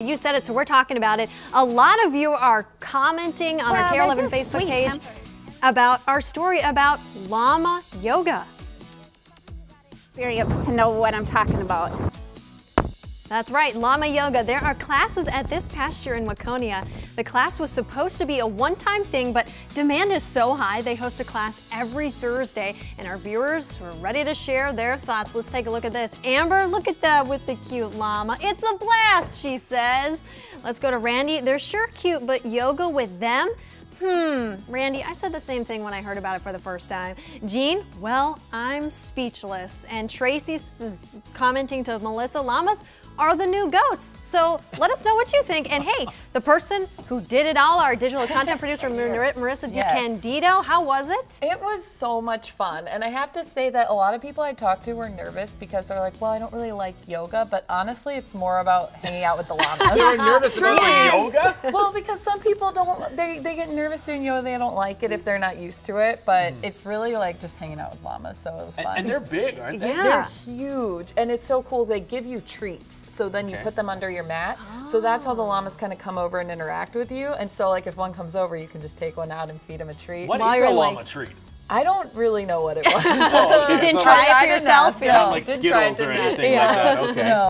You said it, so we're talking about it. A lot of you are commenting on our they're KARE 11 Facebook page tempered. about our story about llama yoga. experience to know what I'm talking about. That's right, Llama Yoga. There are classes at this pasture in Waconia. The class was supposed to be a one-time thing, but demand is so high, they host a class every Thursday, and our viewers were ready to share their thoughts. Let's take a look at this. Amber, look at that with the cute llama. It's a blast, she says. Let's go to Randy. They're sure cute, but yoga with them? Hmm, Randy, I said the same thing when I heard about it for the first time. Jean, well, I'm speechless. And Tracy is commenting to Melissa, llamas are the new goats. So let us know what you think. And hey, the person who did it all, our digital content producer, Mar- Marissa Yes. DiCandido, how was it? It was so much fun. And I have to say that a lot of people I talked to were nervous because they're like, well, I don't really like yoga. But honestly, it's more about hanging out with the llamas. They were nervous about Yes. the yoga? well, because some people don't, they, they get nervous doing yoga. They don't like it if they're not used to it. But hmm. it's really like just hanging out with llamas. So it was fun. and they're big, aren't they? Yeah. They're huge, and it's so cool. They give you treats, so then you put them under your mat. So that's how the oh. llamas kind of come over and interact with you. And so, like, if one comes over, you can just take one out and feed them a treat. What While is you're a like- llama treat? I don't really know what it was. Oh, okay. You didn't So try like- it for I didn't yourself? ask, Yeah. no. Not like Didn't try it, Skittles or didn't ask. anything like that. Okay. No.